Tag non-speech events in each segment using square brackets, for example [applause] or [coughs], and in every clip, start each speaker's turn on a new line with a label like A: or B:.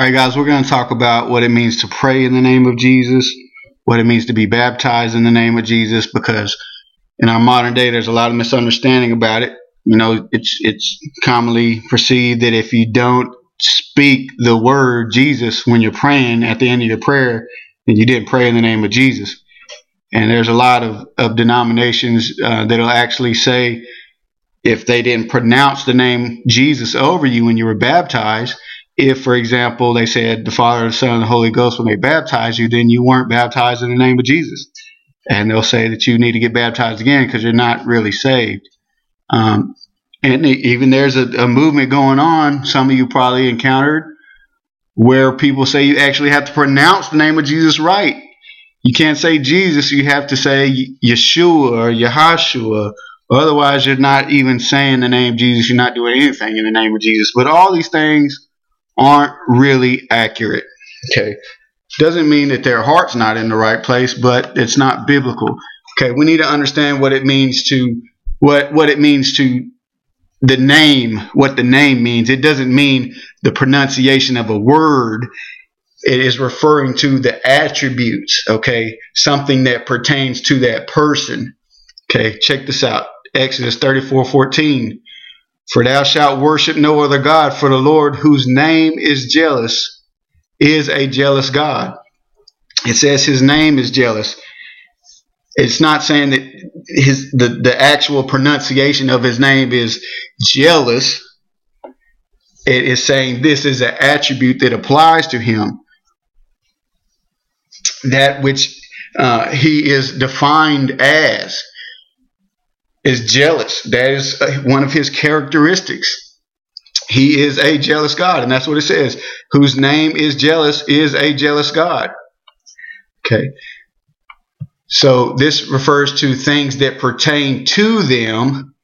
A: All right, guys, we're going to talk about what it means to pray in the name of Jesus, what it means to be baptized in the name of Jesus, because in our modern day, there's a lot of misunderstanding about it. You know, it's it's commonly perceived that if you don't speak the word Jesus when you're praying at the end of your prayer, then you didn't pray in the name of Jesus. And there's a lot of, of denominations uh, that'll actually say if they didn't pronounce the name Jesus over you when you were baptized, if, for example, they said the Father, the Son, and the Holy Ghost when they baptize you, then you weren't baptized in the name of Jesus. And they'll say that you need to get baptized again because you're not really saved. Um, and even there's a, a movement going on, some of you probably encountered, where people say you actually have to pronounce the name of Jesus right. You can't say Jesus, you have to say Yeshua or Yahashua. Otherwise, you're not even saying the name Jesus. You're not doing anything in the name of Jesus. But all these things aren't really accurate. Okay. Doesn't mean that their heart's not in the right place, but it's not biblical. Okay, we need to understand what it means to what what it means to the name, what the name means. It doesn't mean the pronunciation of a word. It is referring to the attributes, okay? Something that pertains to that person. Okay, check this out. Exodus 34 14. For thou shalt worship no other God, for the Lord, whose name is jealous, is a jealous God. It says his name is jealous. It's not saying that his the, the actual pronunciation of his name is jealous. It is saying this is an attribute that applies to him. That which uh, he is defined as is jealous. That is uh, one of his characteristics. He is a jealous God, and that's what it says. Whose name is jealous is a jealous God. Okay. So this refers to things that pertain to them,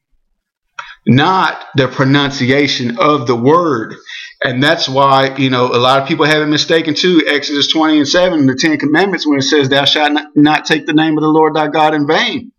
A: not the pronunciation of the word. And that's why, you know, a lot of people have it mistaken too. Exodus 20 and 7, the Ten Commandments, when it says, Thou shalt not take the name of the Lord thy God in vain.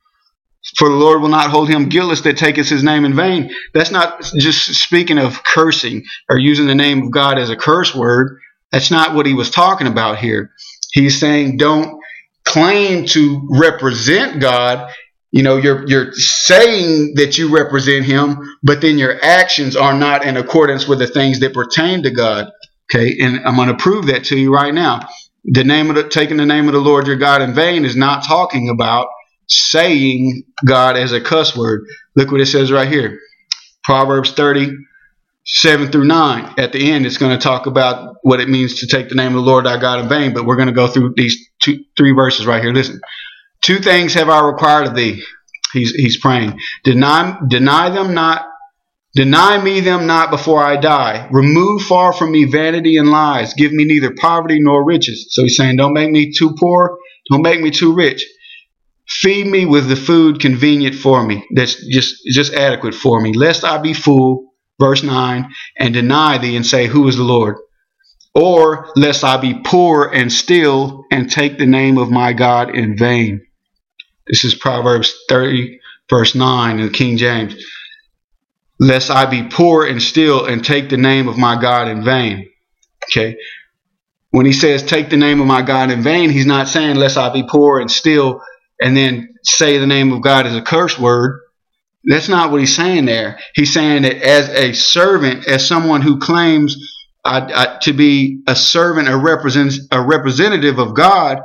A: For the Lord will not hold him guiltless that taketh his name in vain. That's not just speaking of cursing or using the name of God as a curse word. That's not what he was talking about here. He's saying don't claim to represent God. You know, you're you're saying that you represent him, but then your actions are not in accordance with the things that pertain to God. Okay, and I'm going to prove that to you right now. The name of the, taking the name of the Lord your God in vain is not talking about saying God as a cuss word. Look what it says right here. Proverbs 30, 7 through 9. At the end, it's going to talk about what it means to take the name of the Lord thy God in vain, but we're going to go through these two, three verses right here. Listen. Two things have I required of thee. He's, he's praying. Deny, deny them not. Deny me them not before I die. Remove far from me vanity and lies. Give me neither poverty nor riches. So he's saying, don't make me too poor. Don't make me too rich. Feed me with the food convenient for me, that's just, just adequate for me, lest I be full, verse 9, and deny thee and say, Who is the Lord? Or lest I be poor and still and take the name of my God in vain. This is Proverbs 30, verse 9 in King James. Lest I be poor and still and take the name of my God in vain. Okay. When he says take the name of my God in vain, he's not saying lest I be poor and still and then say the name of God is a curse word. That's not what he's saying there. He's saying that as a servant, as someone who claims uh, uh, to be a servant, a, represent, a representative of God,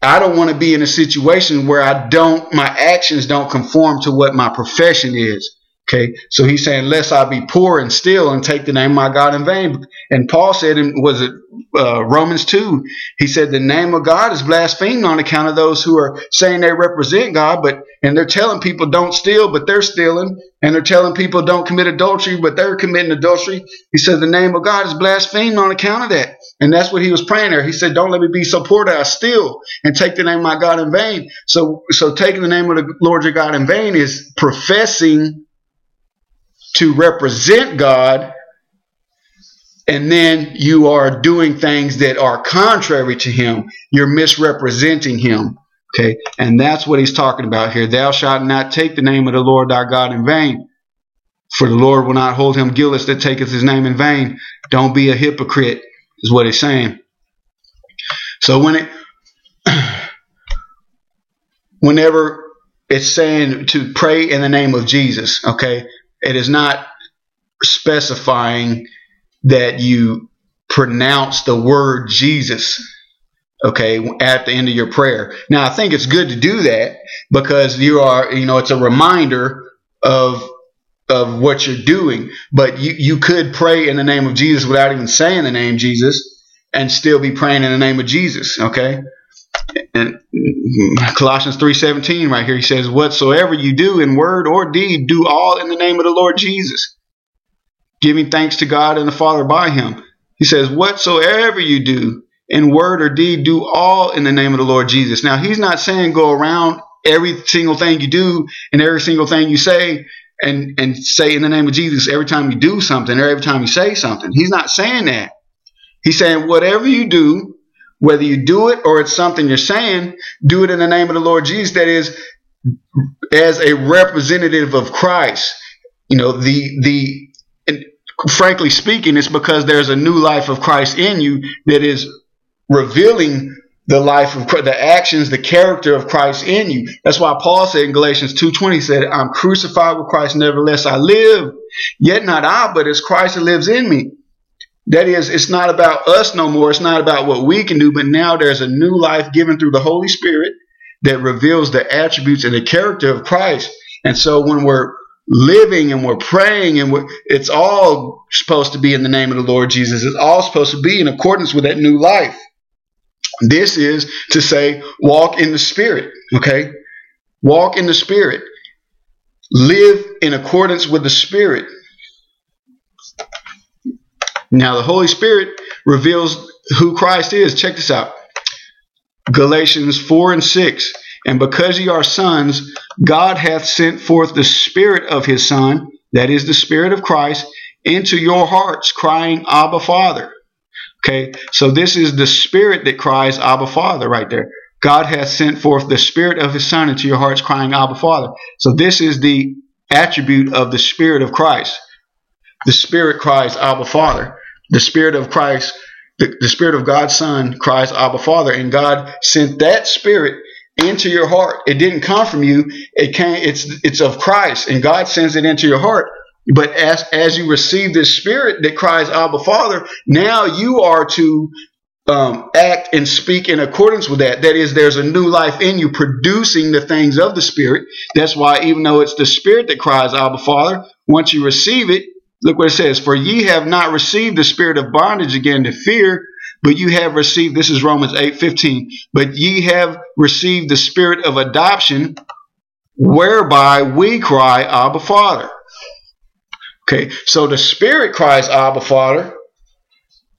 A: I don't want to be in a situation where I don't, my actions don't conform to what my profession is. Okay, so he's saying, "Lest I be poor and steal and take the name of my God in vain." And Paul said, in, "Was it uh, Romans two? He said the name of God is blasphemed on account of those who are saying they represent God, but and they're telling people don't steal, but they're stealing, and they're telling people don't commit adultery, but they're committing adultery." He said the name of God is blasphemed on account of that, and that's what he was praying there. He said, "Don't let me be so poor that I steal and take the name of my God in vain." So, so taking the name of the Lord your God in vain is professing to represent God, and then you are doing things that are contrary to Him. You're misrepresenting Him. Okay, and that's what he's talking about here. Thou shalt not take the name of the Lord thy God in vain, for the Lord will not hold him guiltless that taketh his name in vain. Don't be a hypocrite. is what he's saying. So when it [clears throat] whenever it's saying to pray in the name of Jesus, okay, it is not specifying that you pronounce the word Jesus okay at the end of your prayer. Now i think it's good to do that because you are you know it's a reminder of of what you're doing. But you you could pray in the name of jesus without even saying the name jesus and still be praying in the name of jesus okay and mm-hmm. colossians 3.17 right here he says whatsoever you do in word or deed do all in the name of the lord jesus giving thanks to god and the father by him he says whatsoever you do in word or deed, do all in the name of the Lord Jesus. Now, he's not saying go around every single thing you do and every single thing you say and, and say in the name of Jesus every time you do something or every time you say something. He's not saying that. He's saying whatever you do, whether you do it or it's something you're saying, do it in the name of the Lord Jesus. That is, as a representative of Christ. You know, the the frankly speaking, it's because there's a new life of Christ in you that is revealing the life of the actions, the character of Christ in you. That's why Paul said in Galatians 2:20 said, "I'm crucified with Christ, nevertheless I live, yet not I, but it's Christ that lives in me." That is, it's not about us no more. It's not about what we can do, but now there's a new life given through the Holy Spirit that reveals the attributes and the character of Christ. And so when we're living and we're praying and we're, it's all supposed to be in the name of the Lord Jesus. It's all supposed to be in accordance with that new life. This is to say, walk in the Spirit, okay? Walk in the Spirit. Live in accordance with the Spirit. Now, the Holy Spirit reveals who Christ is. Check this out Galatians 4 and 6. And because ye are sons, God hath sent forth the Spirit of his Son, that is the Spirit of Christ, into your hearts, crying, Abba, Father. Okay, so this is the spirit that cries, Abba Father, right there. God hath sent forth the spirit of his Son into your hearts, crying, Abba Father. So this is the attribute of the spirit of Christ. The spirit cries, Abba Father. The spirit of Christ, the, the spirit of God's Son cries, Abba Father. And God sent that spirit into your heart. It didn't come from you. It came, it's, it's of Christ. And God sends it into your heart but as, as you receive this spirit that cries, Abba, Father, now you are to um, act and speak in accordance with that. That is, there's a new life in you producing the things of the Spirit. That's why, even though it's the Spirit that cries, Abba, Father, once you receive it, look what it says For ye have not received the spirit of bondage again to fear, but you have received, this is Romans 8 15, but ye have received the spirit of adoption, whereby we cry, Abba, Father. Okay, so the Spirit cries, Abba, Father,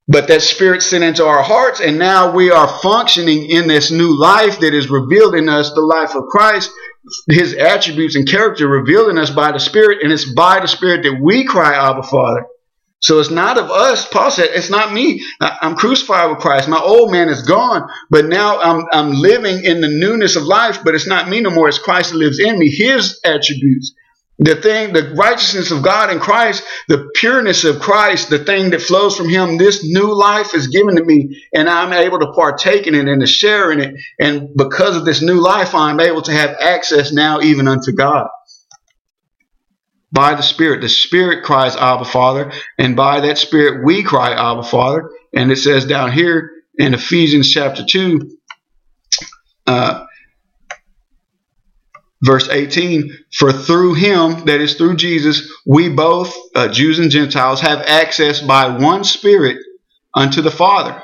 A: but that Spirit sent into our hearts, and now we are functioning in this new life that is revealed in us, the life of Christ, His attributes and character revealed in us by the Spirit, and it's by the Spirit that we cry, Abba, Father. So it's not of us. Paul said, it's not me. I'm crucified with Christ. My old man is gone, but now I'm, I'm living in the newness of life, but it's not me no more. It's Christ that lives in me. His attributes, the thing, the righteousness of God in Christ, the pureness of Christ, the thing that flows from Him, this new life is given to me, and I'm able to partake in it and to share in it. And because of this new life, I'm able to have access now even unto God. By the Spirit. The Spirit cries, Abba, Father, and by that Spirit we cry, Abba, Father. And it says down here in Ephesians chapter 2, uh, verse 18 for through him that is through jesus we both uh, jews and gentiles have access by one spirit unto the father.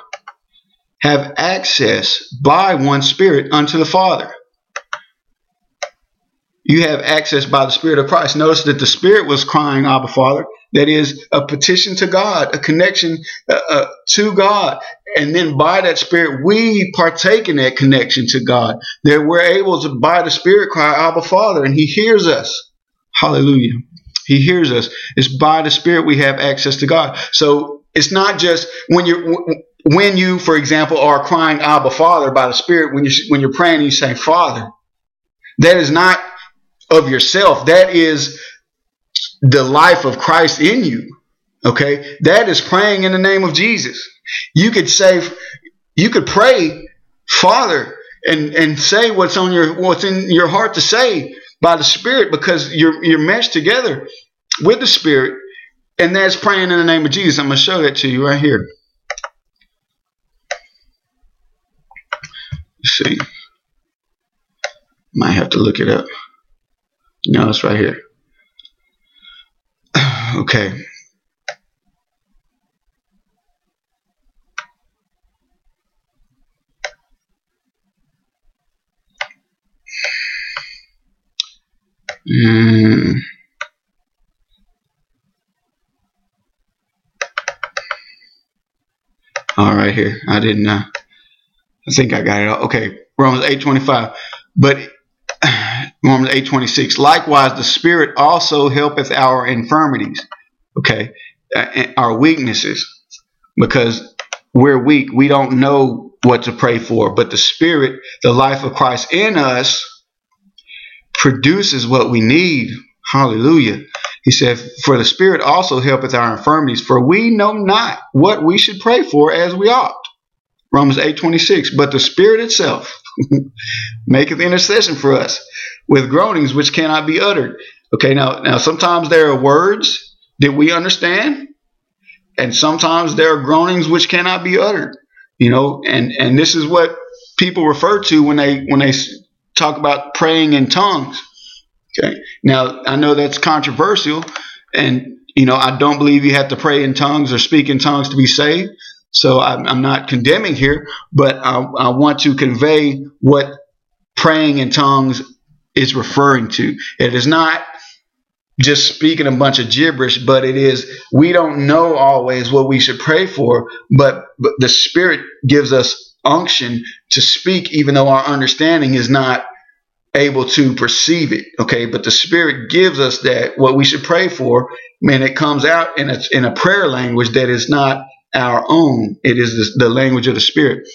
A: Have access by one spirit unto the father you have access by the spirit of christ. Notice that the spirit was crying abba father. That is a petition to god a connection uh, uh, to god. And then by that spirit we partake in that connection to god. That we're able to by the spirit cry abba father. And he hears us. Hallelujah. He hears us. It's by the spirit we have access to god. So it's not just when you're when you for example are crying abba father by the spirit when you when you're praying you say father. That is not of yourself that is the life of christ in you okay that is praying in the name of jesus You could say, you could pray, Father, and and say what's on your what's in your heart to say by the Spirit because you're you're meshed together with the Spirit, and that's praying in the name of Jesus. I'm gonna show that to you right here. Let's see, might have to look it up. No, it's right here. [sighs] Okay. Mm. All right, here. I didn't. Uh, I think I got it. All. Okay, Romans eight twenty five. But Romans eight twenty six. Likewise, the Spirit also helpeth our infirmities. Okay, our weaknesses, because we're weak. We don't know what to pray for. But the Spirit, the life of Christ in us, produces what we need. Hallelujah. He said, For the Spirit also helpeth our infirmities, for we know not what we should pray for as we ought. Romans 8 26. But the Spirit itself [laughs] maketh intercession for us with groanings which cannot be uttered. Okay, now, now sometimes there are words that we understand, and sometimes there are groanings which cannot be uttered. You know, and, and this is what people refer to when they when they talk about praying in tongues. Okay. Now I know that's controversial, and you know I don't believe you have to pray in tongues or speak in tongues to be saved. So I'm, I'm not condemning here, but I, I want to convey what praying in tongues is referring to. It is not just speaking a bunch of gibberish, but it is we don't know always what we should pray for, but, but the Spirit gives us unction to speak, even though our understanding is not able to perceive it. Okay, but the Spirit gives us that what we should pray for. Man, it comes out in a in a prayer language that is not our own. It is the, the language of the Spirit.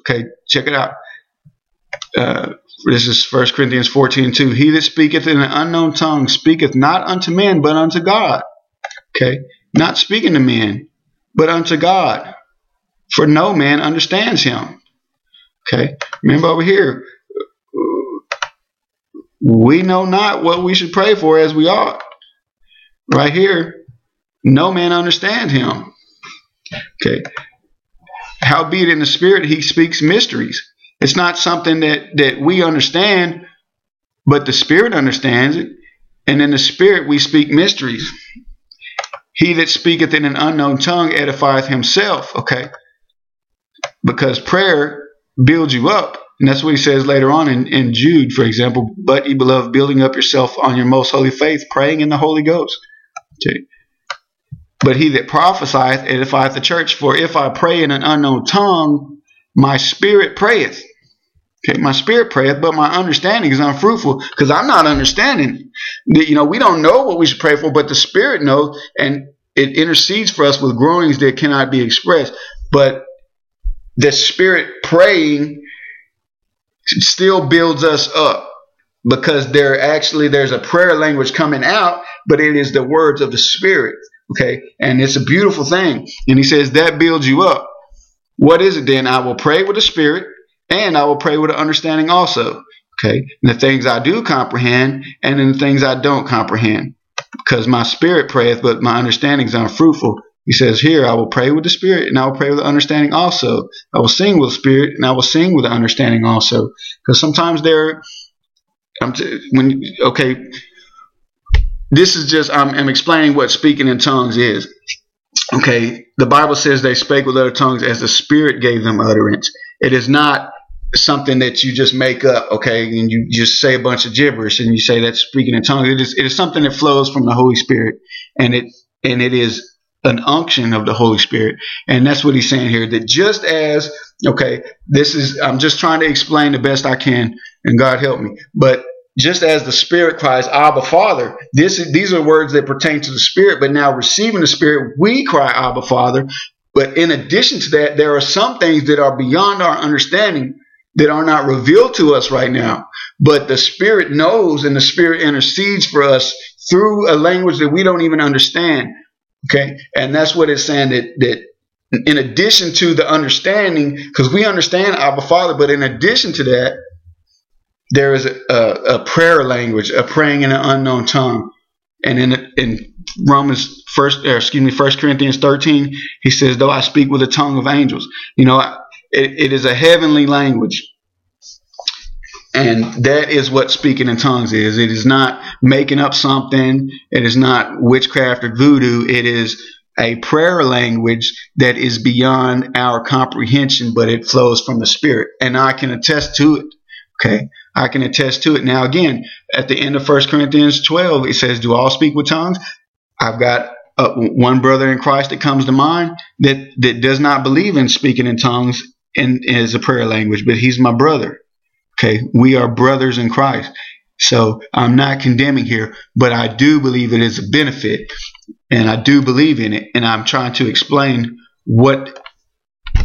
A: Okay, check it out. Uh, this is 1 Corinthians 14 2. He that speaketh in an unknown tongue speaketh not unto men, but unto God. Okay, not speaking to men, but unto God. For no man understands him. Okay, remember over here, we know not what we should pray for as we ought. Right here, no man understand him. Okay. Howbeit in the spirit he speaks mysteries. It's not something that, that we understand, but the spirit understands it. And in the spirit we speak mysteries. He that speaketh in an unknown tongue edifieth himself. Okay. Because prayer builds you up and that's what he says later on in, in Jude, for example. But ye beloved, building up yourself on your most holy faith, praying in the Holy Ghost. Okay. But he that prophesieth edifieth the church. For if I pray in an unknown tongue, my spirit prayeth. Okay, my spirit prayeth, but my understanding is unfruitful because I'm not understanding. You know, we don't know what we should pray for, but the Spirit knows, and it intercedes for us with groanings that cannot be expressed. But the Spirit praying still builds us up because there actually there's a prayer language coming out, but it is the words of the Spirit. Okay, and it's a beautiful thing. And he says that builds you up. What is it then? I will pray with the Spirit, and I will pray with an understanding also. Okay, and the things I do comprehend, and in the things I don't comprehend, because my spirit prayeth, but my understanding is unfruitful. He says here, I will pray with the Spirit and I will pray with the understanding also. I will sing with the Spirit and I will sing with the understanding also. Because sometimes there, I'm t- when okay, this is just I'm, I'm explaining what speaking in tongues is. Okay, the Bible says they spake with other tongues as the Spirit gave them utterance. It is not something that you just make up, okay, and you just say a bunch of gibberish and you say that's speaking in tongues. It is, it is something that flows from the Holy Spirit, and it and it is an unction of the Holy Spirit. And that's what he's saying here that just as, okay, this is, I'm just trying to explain the best I can, and God help me. But just as the Spirit cries, Abba, Father, this, these are words that pertain to the Spirit, but now receiving the Spirit, we cry, Abba, Father. But in addition to that, there are some things that are beyond our understanding that are not revealed to us right now. But the Spirit knows and the Spirit intercedes for us through a language that we don't even understand. Okay, and that's what it's saying that that in addition to the understanding, because we understand Abba Father, but in addition to that, there is a, a, a prayer language, a praying in an unknown tongue. And in in Romans first, or excuse me, First Corinthians thirteen, he says, "Though I speak with the tongue of angels, you know, it, it is a heavenly language." And that is what speaking in tongues is. It is not making up something. It is not witchcraft or voodoo. It is a prayer language that is beyond our comprehension, but it flows from the Spirit. And I can attest to it. Okay. I can attest to it. Now, again, at the end of 1 Corinthians 12, it says, Do all speak with tongues? I've got uh, one brother in Christ that comes to mind that, that does not believe in speaking in tongues in, as a prayer language, but he's my brother. Okay. We are brothers in Christ. So I'm not condemning here, but I do believe it is a benefit and I do believe in it. And I'm trying to explain what,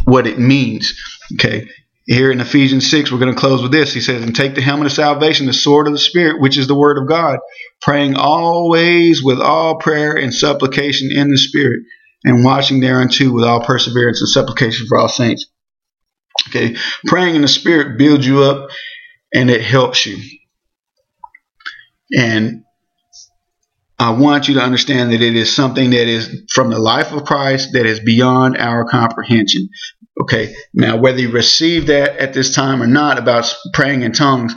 A: what it means. Okay. Here in Ephesians 6, we're going to close with this. He says, And take the helmet of salvation, the sword of the Spirit, which is the word of God, praying always with all prayer and supplication in the Spirit, and watching thereunto with all perseverance and supplication for all saints. Okay, praying in the Spirit builds you up and it helps you. And I want you to understand that it is something that is from the life of Christ that is beyond our comprehension. Okay, now whether you receive that at this time or not about praying in tongues,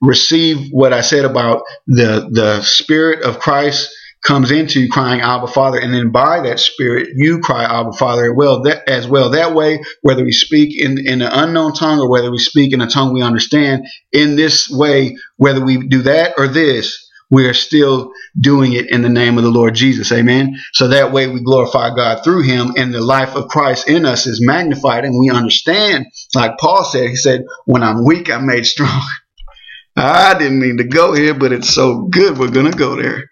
A: receive what I said about the the Spirit of Christ comes into crying Abba Father, and then by that Spirit you cry Abba Father well that, as well. That way, whether we speak in in an unknown tongue or whether we speak in a tongue we understand, in this way, whether we do that or this, we are still doing it in the name of the Lord Jesus. Amen. So that way we glorify God through him and the life of Christ in us is magnified and we understand, like Paul said, he said, when I'm weak, I'm made strong. [laughs] I didn't mean to go here, but it's so good we're going to go there.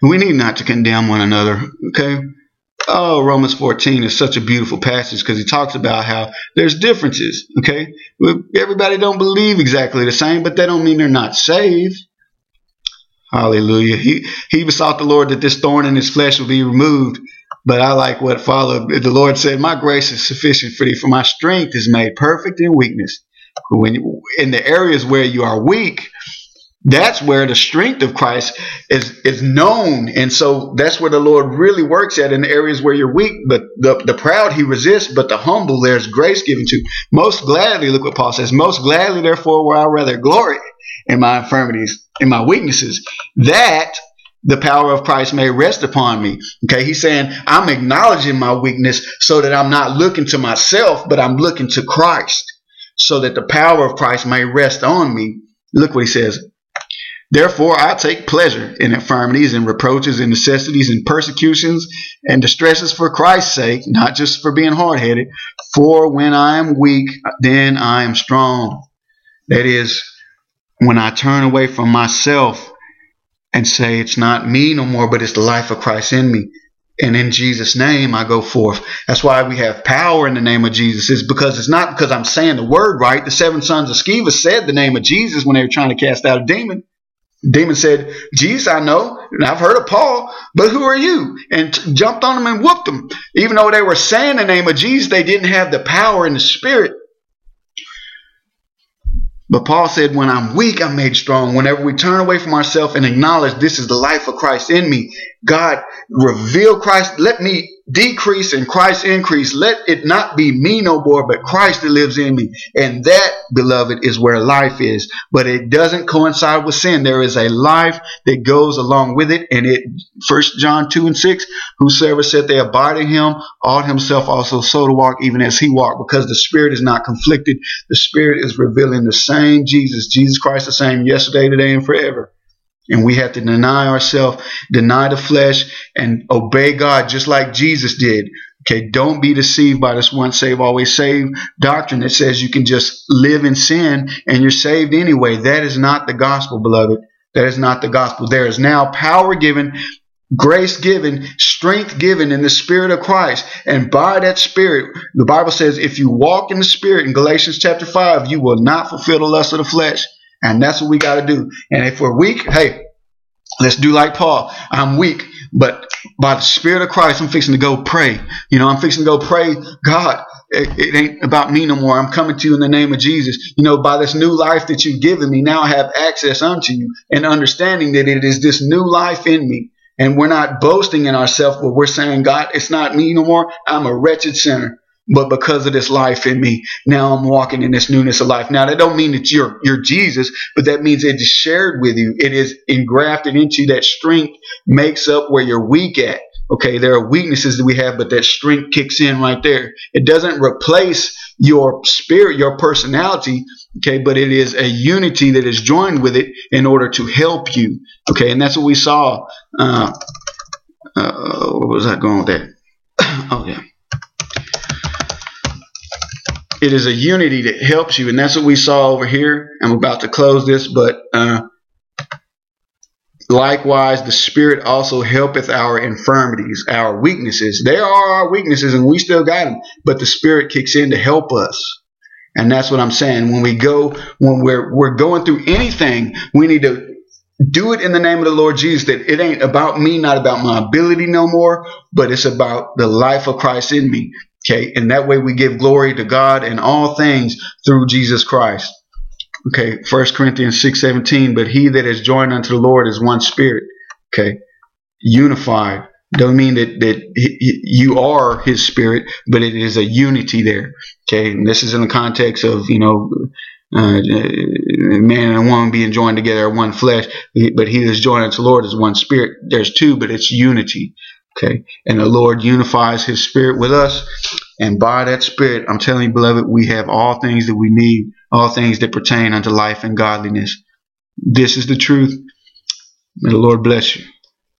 A: We need not to condemn one another, okay? Oh, Romans 14 is such a beautiful passage because he talks about how there's differences. Okay, everybody don't believe exactly the same, but that don't mean they're not saved. Hallelujah. He he besought the Lord that this thorn in his flesh would be removed. But I like what followed. The Lord said, "My grace is sufficient for thee, for my strength is made perfect in weakness." When in the areas where you are weak, that's where the strength of Christ is is known, and so that's where the Lord really works at in the areas where you're weak. But the, the proud He resists, but the humble there's grace given to. Most gladly, look what Paul says. Most gladly, therefore, will I rather glory in my infirmities, in my weaknesses, that the power of Christ may rest upon me. Okay, he's saying I'm acknowledging my weakness so that I'm not looking to myself, but I'm looking to Christ, so that the power of Christ may rest on me. Look what he says Therefore, I take pleasure in infirmities and reproaches and necessities and persecutions and distresses for Christ's sake, not just for being hard headed. For when I am weak, then I am strong. That is, when I turn away from myself and say it's not me no more, but it's the life of Christ in me. And in Jesus' name, I go forth. That's why we have power in the name of Jesus. Is because it's not because I'm saying the word right. The seven sons of Sceva said the name of Jesus when they were trying to cast out a demon demon said, Jesus, I know, and I've heard of Paul, but who are you? And t- jumped on them and whooped them. Even though they were saying the name of Jesus, they didn't have the power in the spirit. But Paul said, when I'm weak, I'm made strong. Whenever we turn away from ourselves and acknowledge this is the life of Christ in me, God reveal Christ. Let me decrease and Christ increase. Let it not be me no more, but Christ that lives in me. And that, beloved, is where life is. But it doesn't coincide with sin. There is a life that goes along with it. And it, First John 2 and 6, whosoever said they abide in him, ought himself also so to walk, even as he walked, because the Spirit is not conflicted. The Spirit is revealing the same Jesus, Jesus Christ the same yesterday, today, and forever. And we have to deny ourselves, deny the flesh, and obey God just like Jesus did. Okay, don't be deceived by this once saved, always saved doctrine that says you can just live in sin and you're saved anyway. That is not the gospel, beloved. That is not the gospel. There is now power given, grace given, strength given in the Spirit of Christ. And by that Spirit, the Bible says if you walk in the Spirit in Galatians chapter 5, you will not fulfill the lust of the flesh. And that's what we got to do. And if we're weak, hey, let's do like Paul. I'm weak, But by the Spirit of Christ, I'm fixing to go pray. You know, I'm fixing to go pray, God, it, ain't about me no more. I'm coming to you in the name of Jesus. You know, by this new life that you've given me, now I have access unto you and understanding that it is this new life in me. And we're not boasting in ourselves, but we're saying, God, it's not me no more. I'm a wretched sinner. But because of this life in me, now I'm walking in this newness of life. Now that don't mean that you're you're Jesus, but that means it is shared with you. It is engrafted into that strength makes up where you're weak at. Okay, there are weaknesses that we have, but that strength kicks in right there. It doesn't replace your spirit, your personality, okay, but it is a unity that is joined with it in order to help you. Okay, and that's what we saw. Uh, uh, what was I going with that? [coughs] oh, yeah it is a unity that helps you, and that's what we saw over here. I'm about to close this, but uh, likewise, the Spirit also helpeth our infirmities, our weaknesses. There are our weaknesses, and we still got them, but the Spirit kicks in to help us. And that's what I'm saying. When we go, when we're we're going through anything, we need to do it in the name of the Lord Jesus. That it ain't about me, not about my ability no more, but it's about the life of Christ in me. Okay, and that way we give glory to God in all things through Jesus Christ. Okay, 1 Corinthians 6 17, but he that is joined unto the Lord is one spirit. Okay, unified. Don't mean that, that you are his spirit, but it is a unity there. Okay, and this is in the context of, you know, uh, man and woman being joined together one flesh, but he that is joined unto the Lord is one spirit. There's two, but it's unity. Okay. And the Lord unifies his spirit with us. And by that spirit, I'm telling you, beloved, we have all things that we need, all things that pertain unto life and godliness. This is the truth. May the Lord bless you.